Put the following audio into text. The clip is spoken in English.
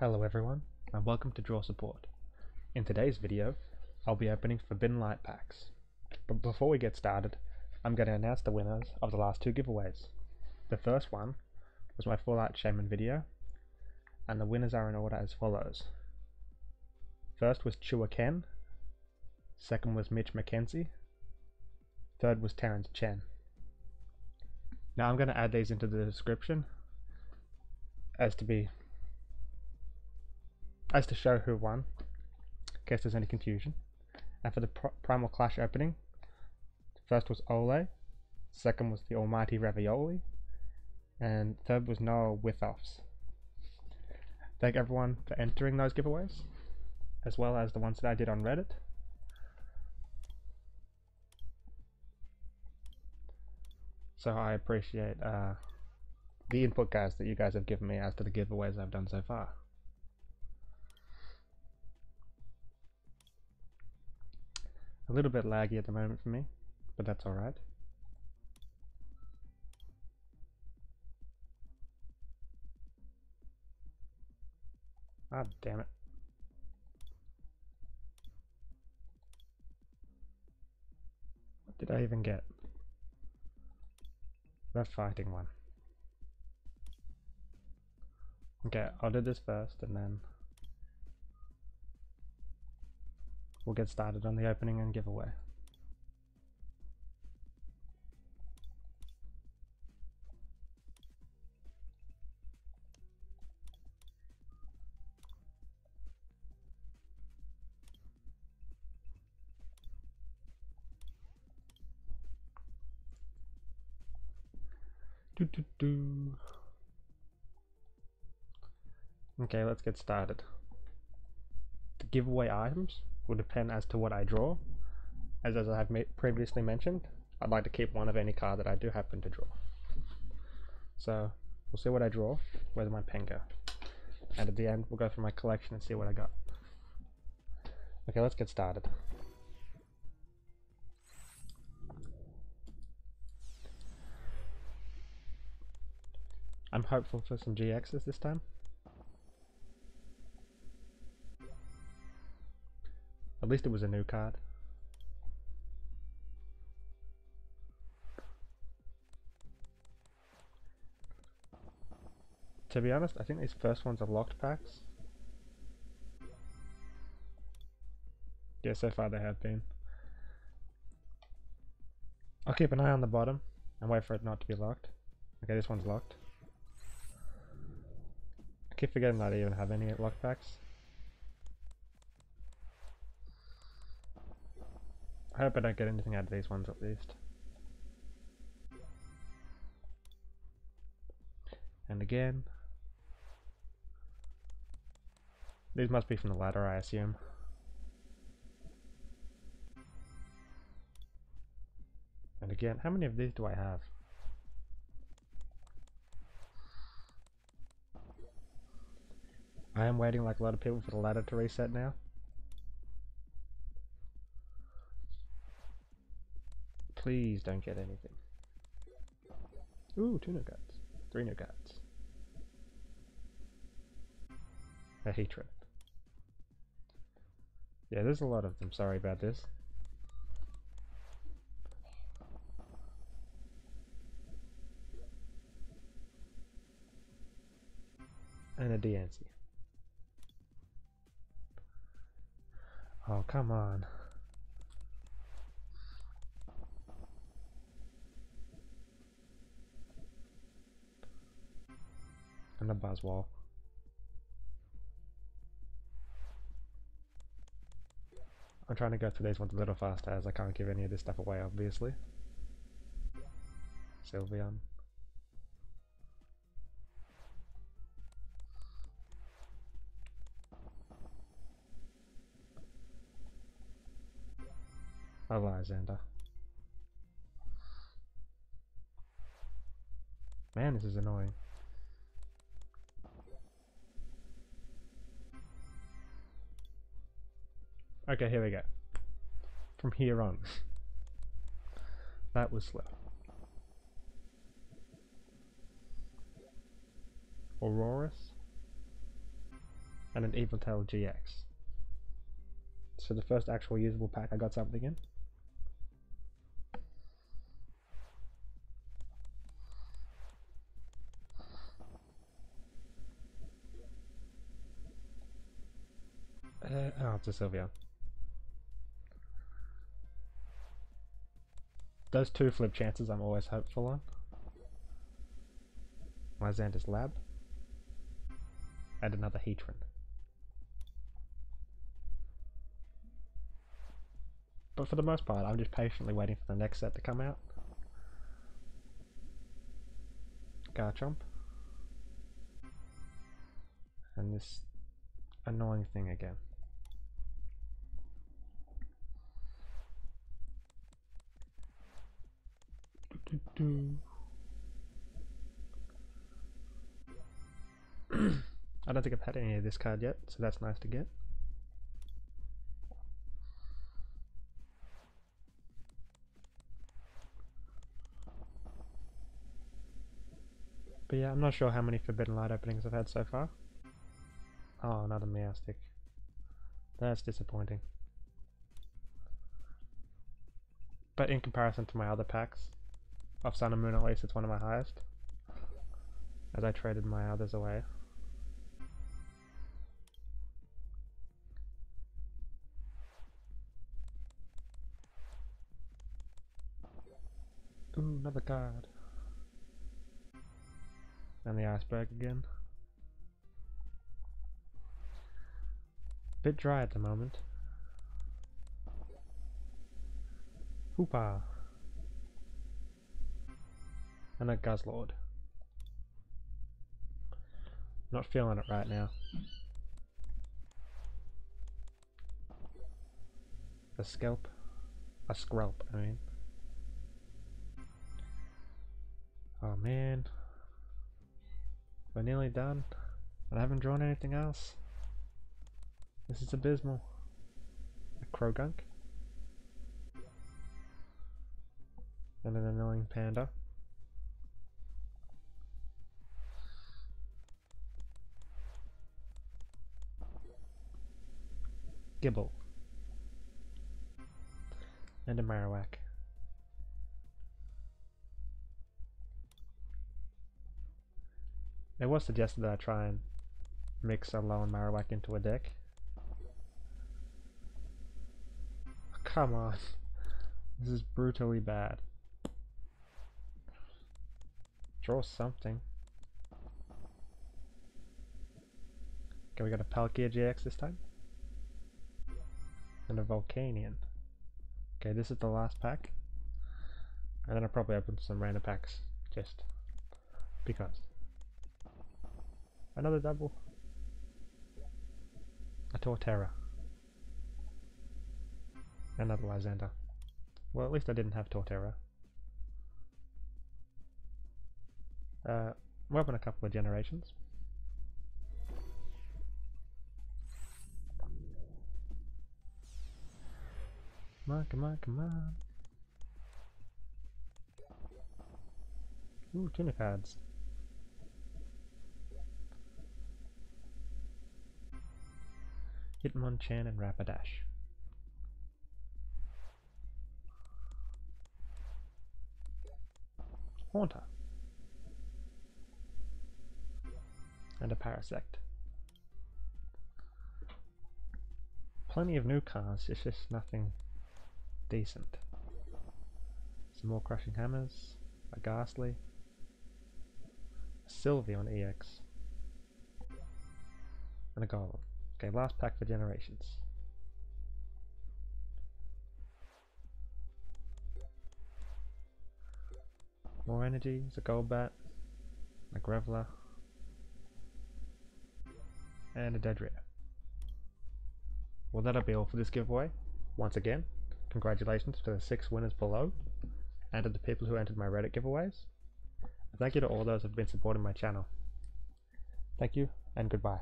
Hello everyone, and welcome to Draw Support. In today's video, I'll be opening Forbidden Light packs. But before we get started, I'm going to announce the winners of the last two giveaways. The first one was my Fallout Shaymin video, and the winners are in order as follows. First was Chua Ken, second was Mitch McKenzie, third was Terence Chen. Now I'm going to add these into the description as to be as to show who won, in case there's any confusion. And for the Pr Primal Clash opening, first was Oleh, second was the Almighty Ravioli, and third was Noah Withofs. Thank everyone for entering those giveaways, as well as the ones that I did on Reddit. So I appreciate uh, the input guys that you guys have given me as to the giveaways I've done so far. A little bit laggy at the moment for me, but that's alright. Ah, damn it. What did I even get? The fighting one. Okay, I'll do this first and then we'll get started on the opening and giveaway. Do, do, do. Okay, let's get started. The giveaway items will depend as to what I draw. As, as I have previously mentioned, I'd like to keep one of any card that I do happen to draw. So, we'll see what I draw. Where's my pen go? And at the end, we'll go through my collection and see what I got. Okay, let's get started. I'm hopeful for some GXs this time. Least it was a new card. To be honest, I think these first ones are locked packs. Yeah, so far they have been. I'll keep an eye on the bottom and wait for it not to be locked. Okay, this one's locked. I keep forgetting that I even have any locked packs. I hope I don't get anything out of these ones at least. And again. These must be from the ladder, I assume. And again, how many of these do I have? I am waiting like a lot of people for the ladder to reset now. Please don't get anything. Ooh, two nuggets. Three nuggets. A Heatran. Yeah, there's a lot of them. Sorry about this. And a Diancie. Oh, come on. And a Buzzwole. I'm trying to go through these ones a little faster as I can't give any of this stuff away obviously. Sylveon. Alexander. Man, this is annoying. Okay, here we go. From here on. that was slow. Aurorus. and an Yveltal GX. So the first actual usable pack I got something in. Uh, oh, it's a Sylvia. Those two flip chances I'm always hopeful on. Lysander's Lab. And another Heatran. But for the most part, I'm just patiently waiting for the next set to come out. Garchomp. And this annoying thing again. I don't think I've had any of this card yet, so that's nice to get. But yeah, I'm not sure how many Forbidden Light openings I've had so far. Oh, another Meowstic. That's disappointing. But in comparison to my other packs of Sun and Moon at least, it's one of my highest. As I traded my others away. Ooh, another card. And the iceberg again. Bit dry at the moment. Hoopa. And a Guzzlord. Not feeling it right now. A scalp. A Skrelp, I mean. Oh man. We're nearly done. But I haven't drawn anything else. This is abysmal. A Croagunk. And an annoying panda. Gible. And a Marowak. It was suggested that I try and mix Alolan Marowak into a deck. Come on. This is brutally bad. Draw something. Okay, we got a Palkia GX this time. And a Volcanion. Okay, this is the last pack. And then I'll probably open some random packs. Just because. Another double. A Torterra. Another Lysander. Well, at least I didn't have Torterra. Uh, we'll open a couple of generations. Come on, come on, come on. Ooh, tuna cards. Hitmonchan and Rapidash. Haunter. And a Parasect. Plenty of new cars, it's just nothing decent. Some more Crushing Hammers, a Gastly, a Sylveon EX, and a Golem. Okay, last pack for Generations. More energy, it's a Golbat, a Graveler, and a dead. Well that'll be all for this giveaway. Once again, congratulations to the six winners below, and to the people who entered my Reddit giveaways. Thank you to all those who have been supporting my channel. Thank you, and goodbye.